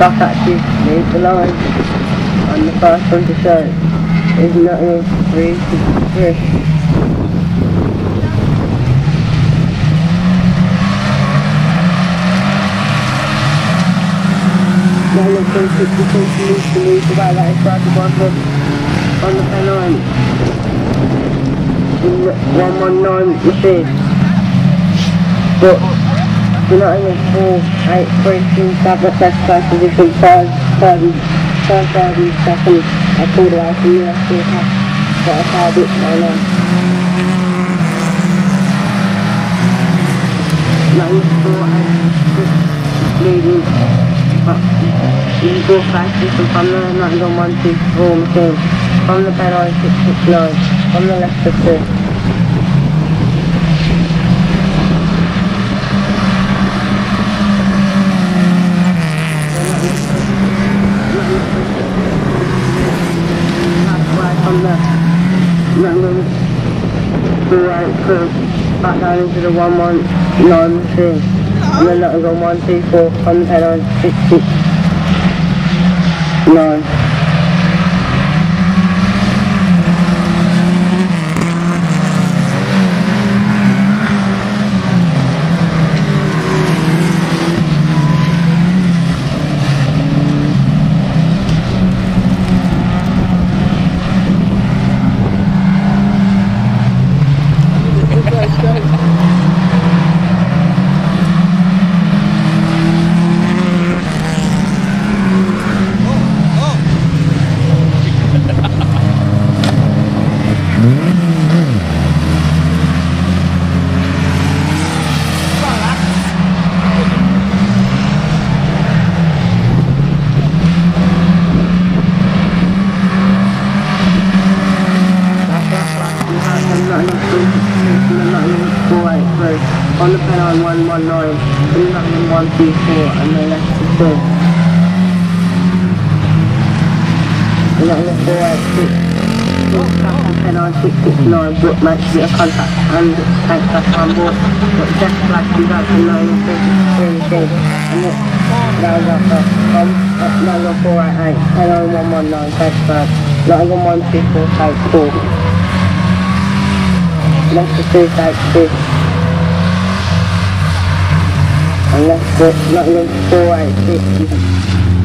at this, leave the line. On the first one to show is Nottingham 363. Nottingham 363 needs to leave the way that is right above them on the pen line. 119 machine. But Nottingham Hall, 8, 3, 2, Douglas, that's close position, 5, 30, 5, 30 seconds, a quarter away from the left field half, got a car bit going on. Nottingham 4, 8, 6, leading, but you go faster listen from the Nottingham 1, to 4, from the bed on 6, 6, 9, from the left of 2. Nottingham right uh, through back down into the 119 machine. And then Nottingham 124 from the head on 69. On the pen on 119, and Nottingham 124, and then left to two. And Nottingham 486. Pen on 669, Brook makes it contact and takes us on board. But just like you got to know in 33 And it, that was after from Nottingham 488, Pen on 119, takes back. Nottingham 124, takes four. Left to two, takes two. And left to Nottingham 486.